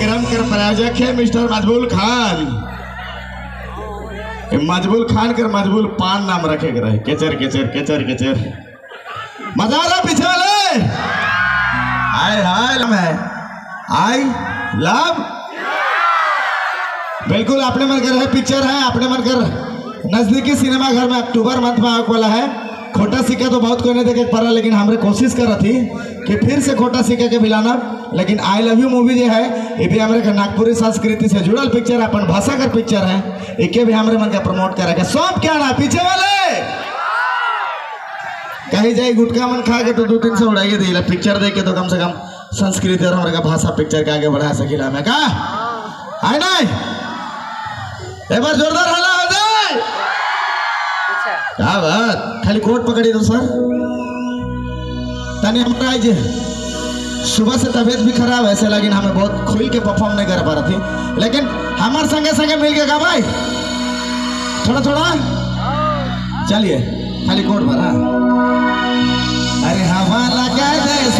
जखे mister मजबूल Khan. मजबूल Khan कर मजबूल पान नाम रखे के रहे केचर केचर केचर केचर। मज़ा आ रहा पीछे वाले आय हाय लम है। आई लव बिल्कुल, अपने मन कर है पिक्चर है, अपने मन कर नजदीकी सिनेमा घर में अक्टूबर मंथ में आने वाला है। खोटा सिक्का तो बहुत कोई नहीं देखे पड़ा लेकिन हमरे कोशिश कर रही कि फिर से खोटा सिक्का के मिलाना। लेकिन आई लव यू मूवी जो है ये भी हमारे के नागपुरी संस्कृति से जुड़ल पिक्चर है अपन भाषा का पिक्चर है। इके भी हमारे मन का प्रमोट करेगा सब क्या ना पीछे वाले! कहीं जाए गुटखा मन खा के तो दो तीन सौ उड़ाइए दिला पिक्चर देख के तो कम से कम संस्कृति और हमारे का भाषा पिक्चर के आगे बढ़ा सकेला हमें का? है नहीं एक बार जोरदार हल्ला हो जाए! क्या बात? कोट पकड़ी दो, सर। तने हमारा आज सुबह से तबीयत भी खराब है, ऐसे लेकिन हमें बहुत खुल के परफॉर्म नहीं कर पा रहे थे। लेकिन हमारे संगे संगे मिल के भाई थोड़ा थोड़ा। चलिए, खाली कोट पर अरे हवा लगा दे